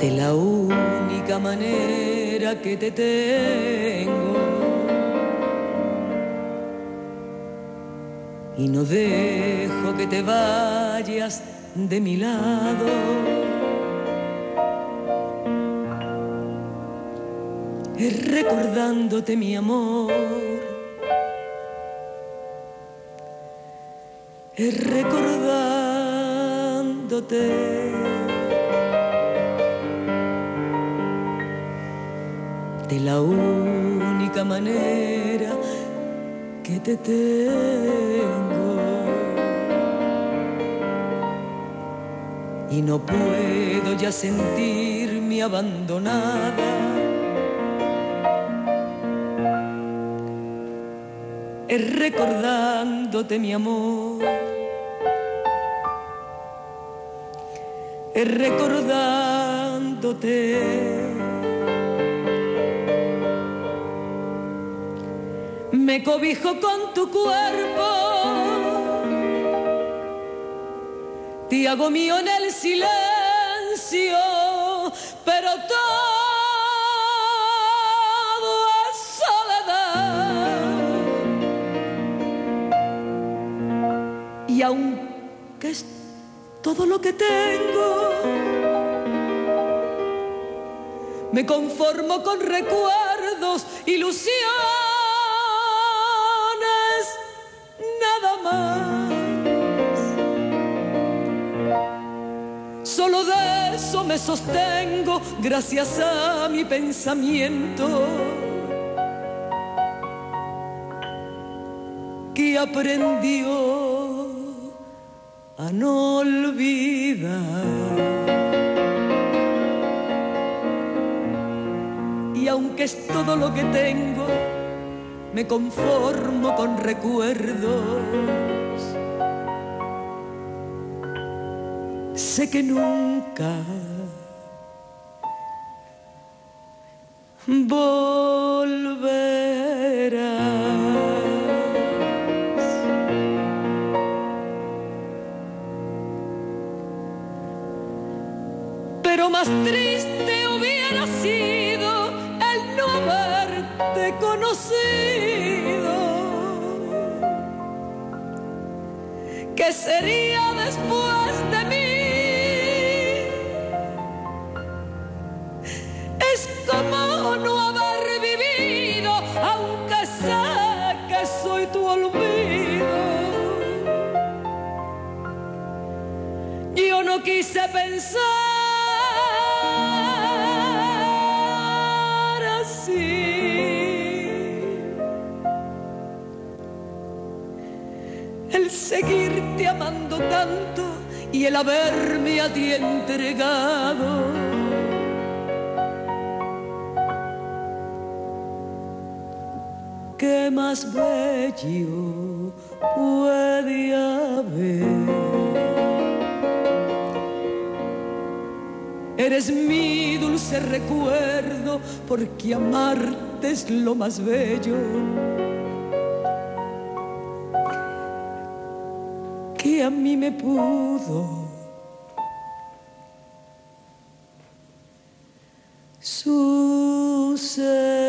de la única manera que te tengo. Y no dejo que te vayas de mi lado. Recordándote mi amor. Recordándote. De la única manera que te tengo. Y no puedo ya sentirme abandonada. Recordándote mi amor. Recordándote. Me cobijo con tu cuerpo, te hago mío en el silencio, pero todo es soledad. Y aunque es todo lo que tengo, me conformo con recuerdos, ilusiones eso me sostengo gracias a mi pensamiento. Que aprendió a no olvidar. Y aunque es todo lo que tengo, me conformo con recuerdos. Sé que nunca volverás. Pero más triste hubiera sido el no haberte conocido. ¿Qué sería después olvido. Yo no quise pensar así. El seguirte amando tanto y el haberme a ti entregado. ¿Qué más bello puede haber? Eres mi dulce recuerdo porque amarte es lo más bello. Que a mí me pudo suceder.